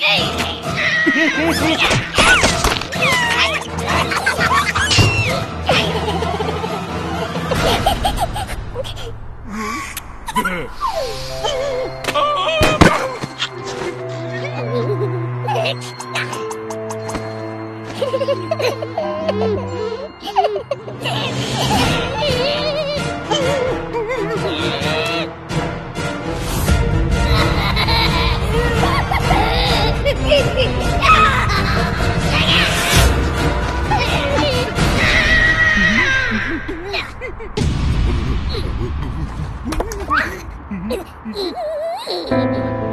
Hey! Mm-hmm. Mm-hmm.